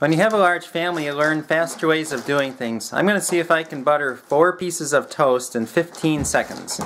When you have a large family, you learn faster ways of doing things. I'm going to see if I can butter four pieces of toast in 15 seconds.